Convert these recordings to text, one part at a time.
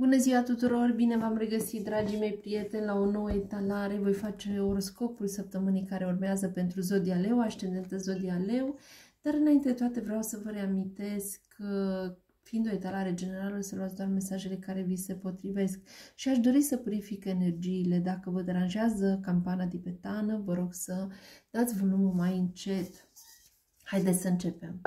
Bună ziua tuturor! Bine v-am regăsit, dragii mei prieteni, la o nouă etalare. Voi face oroscopul săptămânii care urmează pentru Zodia Leu, ascendentă Zodia Leu, dar înainte de toate vreau să vă reamintesc că fiind o etalare generală, să luați doar mesajele care vi se potrivesc și aș dori să purific energiile. Dacă vă deranjează campana tibetană, vă rog să dați volumul mai încet. Haideți să începem!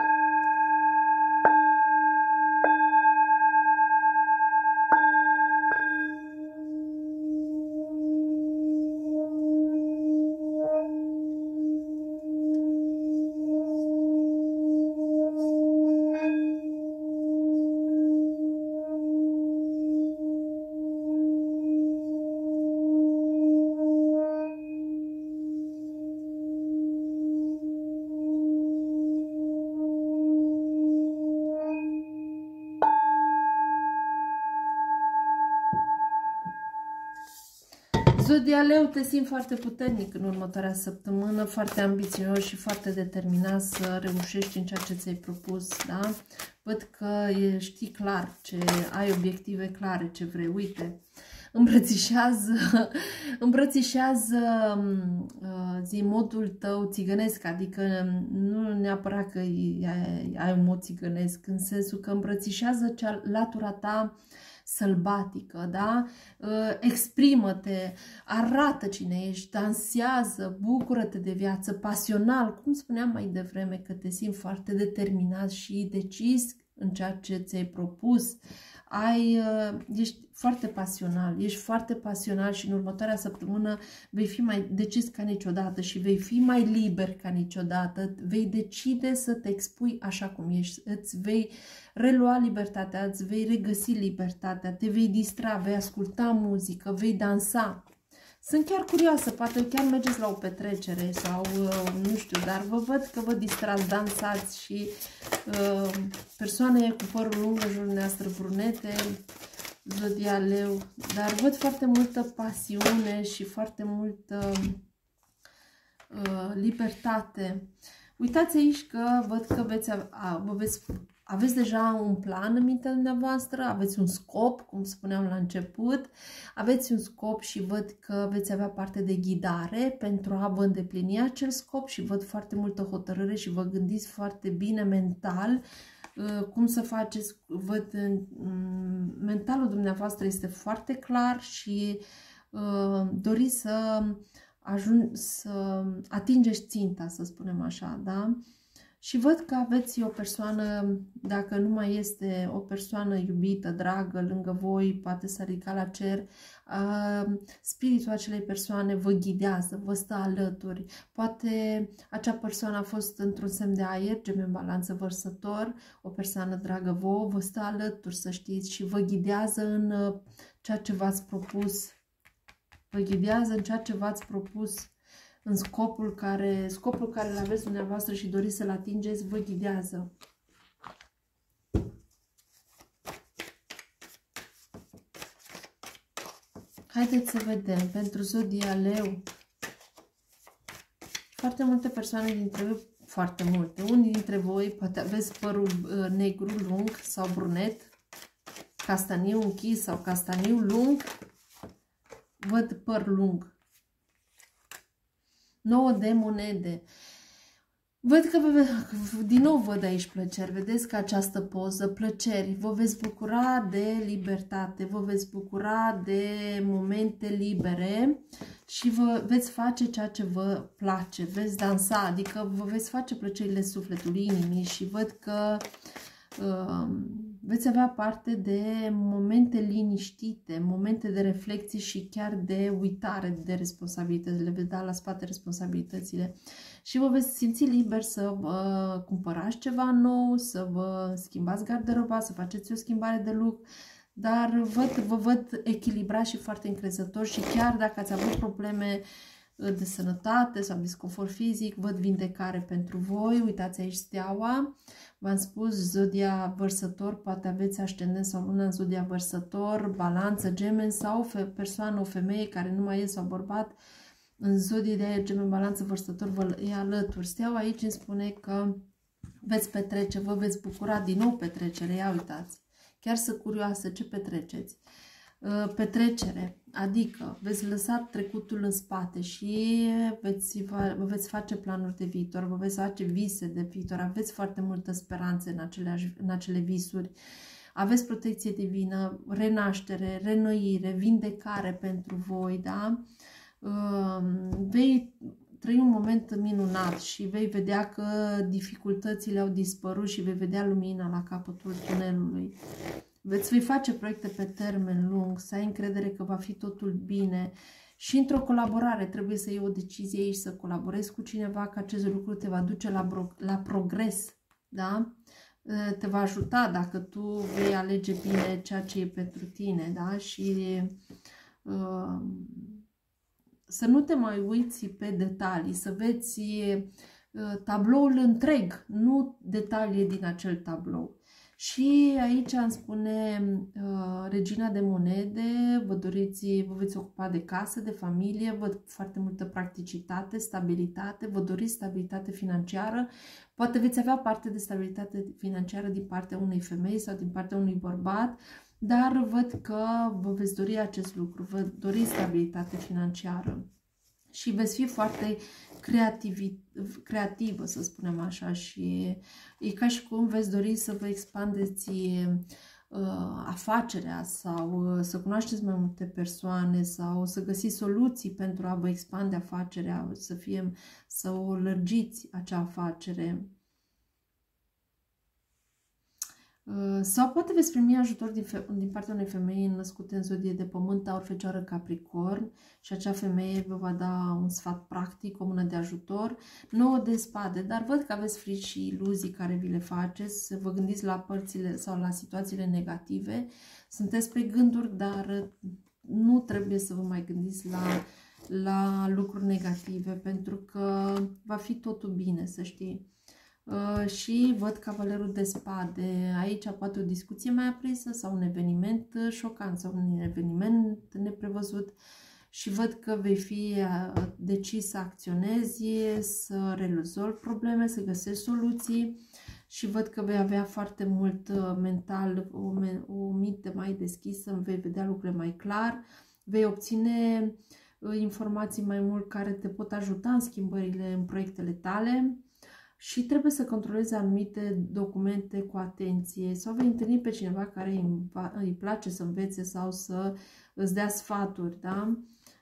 Zodia Leu te simt foarte puternic în următoarea săptămână, foarte ambițios și foarte determinat să reușești în ceea ce ți-ai propus, da? Văd că știi clar ce ai obiective clare, ce vrei, uite, îmbrățișează, îmbrățișează uh, zi, modul tău țigănesc, adică nu neapărat că ai, ai un mod țigănesc, în sensul că îmbrățișează cea, latura ta sălbatică, da? Ă, exprimă-te, arată cine ești, dansează, bucură-te de viață, pasional, cum spuneam mai devreme, că te simți foarte determinat și decis în ceea ce ți-ai propus, ai, ă, ești foarte pasional, ești foarte pasional și în următoarea săptămână vei fi mai decis ca niciodată și vei fi mai liber ca niciodată, vei decide să te expui așa cum ești, îți vei relua libertatea, îți vei regăsi libertatea, te vei distra, vei asculta muzică, vei dansa. Sunt chiar curioasă, poate chiar mergeți la o petrecere sau uh, nu știu, dar vă văd că vă distrați, dansați și uh, persoane cu părul lung în jurul noastră, brunete, zodia leu, dar văd foarte multă pasiune și foarte multă uh, libertate. Uitați aici că văd că veți, a, vă veți, aveți deja un plan în mintea dumneavoastră, aveți un scop, cum spuneam la început, aveți un scop și văd că veți avea parte de ghidare pentru a vă îndeplini acel scop și văd foarte multă hotărâre și vă gândiți foarte bine mental Uh, cum să faceți, văd, mentalul dumneavoastră este foarte clar și uh, doriți să, ajung, să atingeți ținta, să spunem așa, da? Și văd că aveți o persoană, dacă nu mai este o persoană iubită, dragă, lângă voi, poate să ridica la cer, spiritul acelei persoane vă ghidează, vă stă alături. Poate acea persoană a fost într-un semn de aer, gem în balanță vărsător, o persoană dragă vouă, vă stă alături, să știți, și vă ghidează în uh, ceea ce v-ați propus. Vă ghidează în ceea ce v-ați propus în scopul care, scopul care îl aveți dumneavoastră și doriți să-l atingeți, vă ghidează. Haideți să vedem, pentru Zodia Leu, foarte multe persoane dintre voi, foarte multe, unii dintre voi poate aveți părul uh, negru lung sau brunet, castaniu închis sau castaniu lung, văd păr lung. 9 de monede. Văd că, din nou văd aici plăceri, vedeți că această poză, plăceri, vă veți bucura de libertate, vă veți bucura de momente libere și vă veți face ceea ce vă place, veți dansa, adică vă veți face plăcerile sufletului, inimii și văd că uh, veți avea parte de momente liniștite, momente de reflexie și chiar de uitare de responsabilități, le veți da la spate responsabilitățile și vă veți simți liber să vă cumpărați ceva nou, să vă schimbați garderoba, să faceți o schimbare de look, dar văd, vă văd echilibrat și foarte încrezător și chiar dacă ați avut probleme de sănătate sau disconfort fizic, văd vindecare pentru voi. Uitați aici steaua. V-am spus, zodia vărsător, poate aveți ascendent sau luna în zodia vărsător, balanță, gemen sau o persoană, o femeie care nu mai e sau bărbat, în zodie de aer, gemen, balanță, vărsător, vă e alături. Steaua aici îmi spune că veți petrece, vă veți bucura din nou petrecere, ia uitați. chiar să curioasă ce petreceți. Uh, petrecere, adică veți lăsa trecutul în spate și veți, vă veți face planuri de viitor, vă veți face vise de viitor, aveți foarte multă speranță în, aceleași, în acele visuri, aveți protecție divină, renaștere, renoire, vindecare pentru voi, da? Uh, vei trăi un moment minunat și vei vedea că dificultățile au dispărut și vei vedea lumina la capătul tunelului. Veți vei face proiecte pe termen lung, să ai încredere că va fi totul bine și într-o colaborare trebuie să iei o decizie aici, să colaborezi cu cineva, că acest lucru te va duce la, la progres, da? Te va ajuta dacă tu vei alege bine ceea ce e pentru tine, da? Și uh, să nu te mai uiți pe detalii, să vezi uh, tabloul întreg, nu detalii din acel tablou. Și aici îmi spune uh, Regina de Monede, vă doriți, vă veți ocupa de casă, de familie, văd foarte multă practicitate, stabilitate, vă doriți stabilitate financiară, poate veți avea parte de stabilitate financiară din partea unei femei sau din partea unui bărbat, dar văd că vă veți dori acest lucru, vă doriți stabilitate financiară și veți fi foarte creativă, să spunem așa, și e ca și cum veți dori să vă expandeți uh, afacerea sau uh, să cunoașteți mai multe persoane sau să găsiți soluții pentru a vă expande afacerea, să fie, să o lărgiți acea afacere. Uh, sau poate veți primi ajutor din, din partea unei femei născute în zodie de pământ, aur, fecioară, capricorn și acea femeie vă va da un sfat practic, o mână de ajutor, nouă de spade, dar văd că aveți frici și iluzii care vi le faceți, să vă gândiți la părțile sau la situațiile negative, sunteți pe gânduri, dar nu trebuie să vă mai gândiți la, la lucruri negative, pentru că va fi totul bine, să știi. Uh, și văd cavalerul de spade. Aici poate o discuție mai aprinsă sau un eveniment uh, șocant sau un eveniment neprevăzut. Și văd că vei fi uh, decis să acționezi, să rezolvi probleme, să găsești soluții. Și văd că vei avea foarte mult mental, o, o minte mai deschisă, vei vedea lucrurile mai clar, vei obține informații mai mult care te pot ajuta în schimbările în proiectele tale și trebuie să controlezi anumite documente cu atenție sau vei întâlni pe cineva care îi place să învețe sau să îți dea sfaturi, da?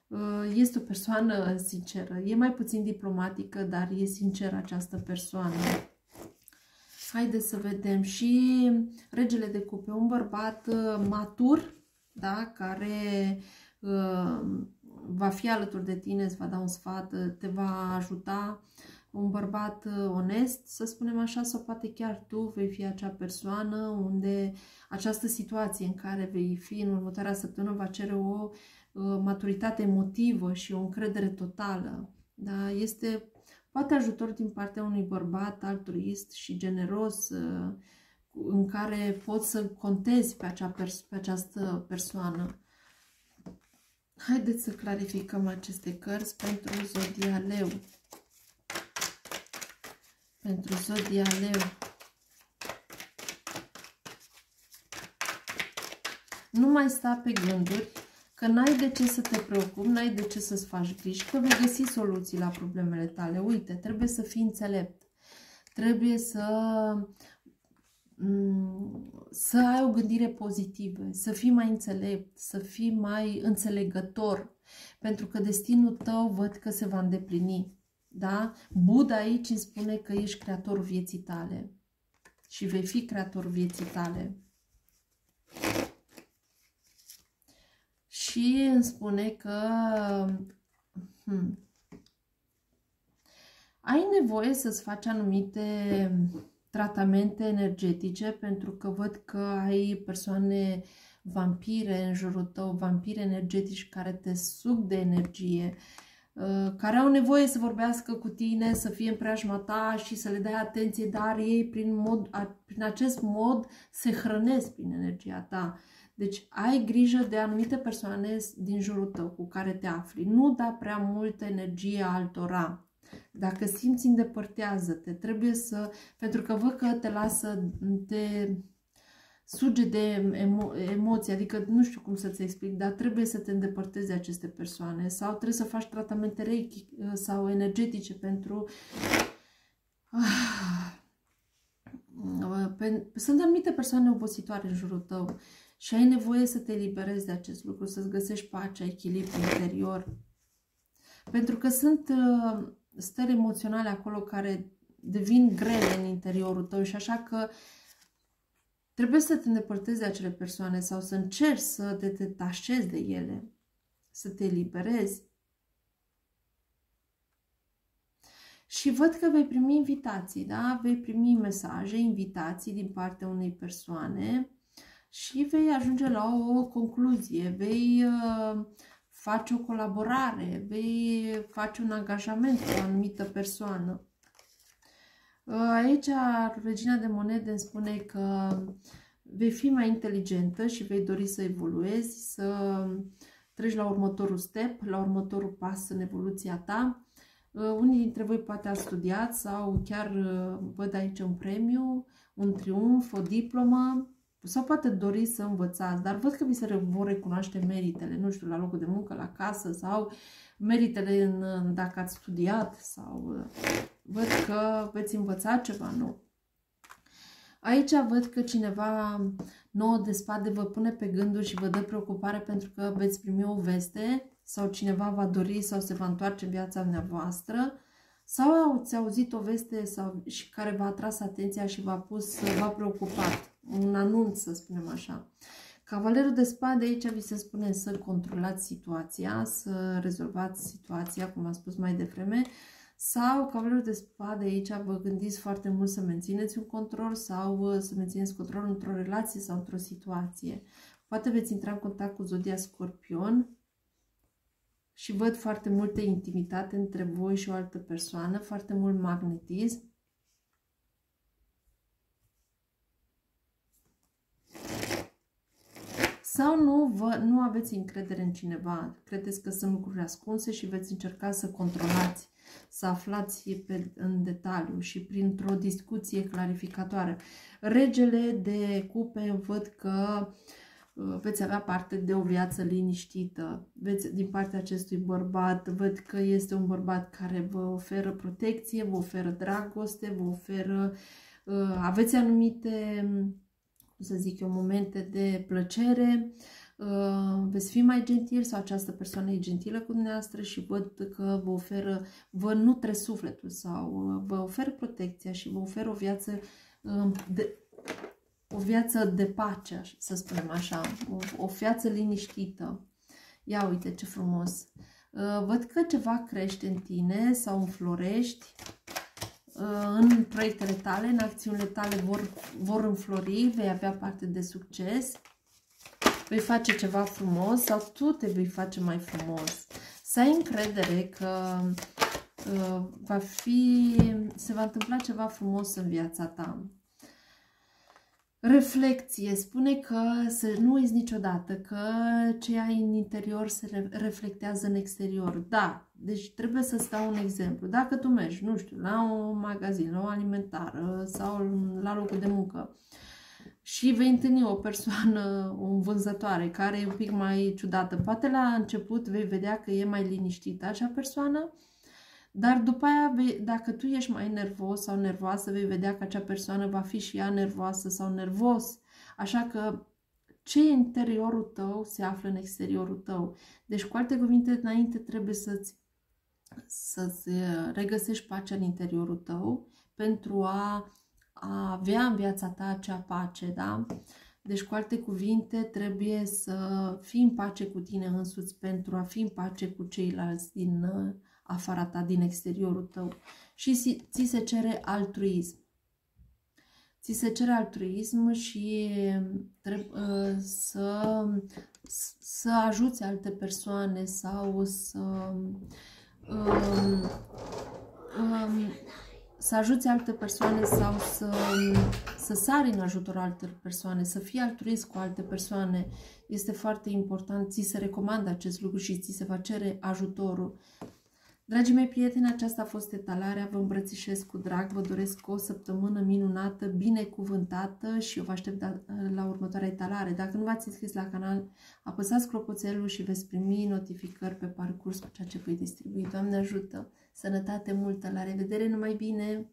Uh, este o persoană sinceră, e mai puțin diplomatică, dar e sinceră această persoană. Haideți să vedem și regele de cupe, un bărbat uh, matur, da? care uh, va fi alături de tine, îți va da un sfat, te va ajuta un bărbat uh, onest, să spunem așa, sau poate chiar tu vei fi acea persoană unde această situație în care vei fi în următoarea săptămână va cere o uh, maturitate emotivă și o încredere totală. Da? Este poate ajutor din partea unui bărbat altruist și generos uh, în care poți să contezi pe, acea pers pe această persoană. Haideți să clarificăm aceste cărți pentru Zodia Leu pentru zodia leu. Nu mai sta pe gânduri că n-ai de ce să te preocupi, n-ai de ce să-ți faci griji, că vei găsi soluții la problemele tale. Uite, trebuie să fii înțelept. Trebuie să mm, să ai o gândire pozitivă, să fii mai înțelept, să fii mai înțelegător, pentru că destinul tău văd că se va îndeplini. Da? Buddha aici îmi spune că ești creatorul vieții tale și vei fi creatorul vieții tale. Și îmi spune că hmm, ai nevoie să-ți faci anumite tratamente energetice pentru că văd că ai persoane vampire în jurul tău, vampire energetici care te suc de energie Uh, care au nevoie să vorbească cu tine, să fie în preajma ta și să le dai atenție, dar ei prin, mod, prin acest mod se hrănesc prin energia ta. Deci ai grijă de anumite persoane din jurul tău cu care te afli. Nu da prea multă energie altora. Dacă simți, îndepărtează-te. Trebuie să... Pentru că văd că te lasă, te suge de emo emoții, adică nu știu cum să-ți explic, dar trebuie să te îndepărtezi de aceste persoane sau trebuie să faci tratamente reiki uh, sau energetice pentru... Ah, sunt anumite persoane obositoare în jurul tău și ai nevoie să te eliberezi de acest lucru, să-ți găsești pacea, echilibru interior. Pentru că sunt uh, stări emoționale acolo care devin grele în interiorul tău și așa că trebuie să te îndepărtezi de acele persoane sau să încerci să te detașezi de ele, să te eliberezi. Și văd că vei primi invitații, da? Vei primi mesaje, invitații din partea unei persoane și vei ajunge la o concluzie, vei uh, face o colaborare, vei face un angajament cu o anumită persoană. Uh, aici Regina de Monede îmi spune că vei fi mai inteligentă și vei dori să evoluezi, să treci la următorul step, la următorul pas în evoluția ta. Uh, unii dintre voi poate a studiat sau chiar uh, văd aici un premiu, un triumf, o diplomă sau poate dori să învățați, dar văd că vi se vor recunoaște meritele, nu știu, la locul de muncă, la casă sau meritele în, dacă ați studiat sau văd că veți învăța ceva nou. Aici văd că cineva nouă de spade vă pune pe gânduri și vă dă preocupare pentru că veți primi o veste sau cineva va dori sau se va întoarce în viața dumneavoastră sau ați auzit o veste sau, și care v-a atras atenția și v-a pus, v-a preocupat, un anunț, să spunem așa. Cavalerul de spade aici vi se spune să controlați situația, să rezolvați situația, cum am spus mai devreme, sau cavalerul de spade aici vă gândiți foarte mult să mențineți un control sau uh, să mențineți control într-o relație sau într-o situație. Poate veți intra în contact cu Zodia Scorpion și văd foarte multă intimitate între voi și o altă persoană, foarte mult magnetism. Sau nu, vă, nu aveți încredere în cineva, credeți că sunt lucruri ascunse și veți încerca să controlați să aflați pe, în detaliu și printr-o discuție clarificatoare. Regele de cupe văd că uh, veți avea parte de o viață liniștită. Veți, din partea acestui bărbat, văd că este un bărbat care vă oferă protecție, vă oferă dragoste, vă oferă... Uh, aveți anumite, cum să zic eu, momente de plăcere, Uh, veți fi mai gentil sau această persoană e gentilă cu dumneavoastră și văd că vă oferă, vă nutre sufletul sau uh, vă oferă protecția și vă oferă o viață um, de, o viață de pace, să spunem așa, o, o viață liniștită. Ia uite ce frumos! Uh, văd că ceva crește în tine sau înflorești în proiectele tale, în acțiunile tale vor, vor înflori, vei avea parte de succes vei face ceva frumos sau tu te vei face mai frumos. Să ai încredere că uh, va fi, se va întâmpla ceva frumos în viața ta. Reflecție. Spune că să nu uiți niciodată că ce ai în interior se reflectează în exterior. Da, deci trebuie să stau un exemplu. Dacă tu mergi, nu știu, la un magazin, la o alimentară sau la locul de muncă și vei întâlni o persoană, o vânzătoare, care e un pic mai ciudată. Poate la început vei vedea că e mai liniștită acea persoană, dar după aia, dacă tu ești mai nervos sau nervoasă, vei vedea că acea persoană va fi și ea nervoasă sau nervos. Așa că ce e în interiorul tău se află în exteriorul tău. Deci, cu alte cuvinte, înainte trebuie să-ți să-ți regăsești pacea în interiorul tău pentru a a avea în viața ta acea pace, da? Deci, cu alte cuvinte, trebuie să fii în pace cu tine însuți pentru a fi în pace cu ceilalți din uh, afara ta, din exteriorul tău. Și ți se cere altruism. Ți se cere altruism și trebuie uh, să, să ajuți alte persoane sau să um, um, să ajuți alte persoane sau să, să sari în ajutor altor persoane, să fii altruist cu alte persoane. Este foarte important, ți se recomandă acest lucru și ți se va cere ajutorul. Dragii mei prieteni, aceasta a fost etalarea, vă îmbrățișez cu drag, vă doresc o săptămână minunată, binecuvântată și eu vă aștept la următoarea etalare. Dacă nu v-ați înscris la canal, apăsați clopoțelul și veți primi notificări pe parcurs cu ceea ce voi distribui. Doamne ajută! Sănătate multă! La revedere! Numai bine!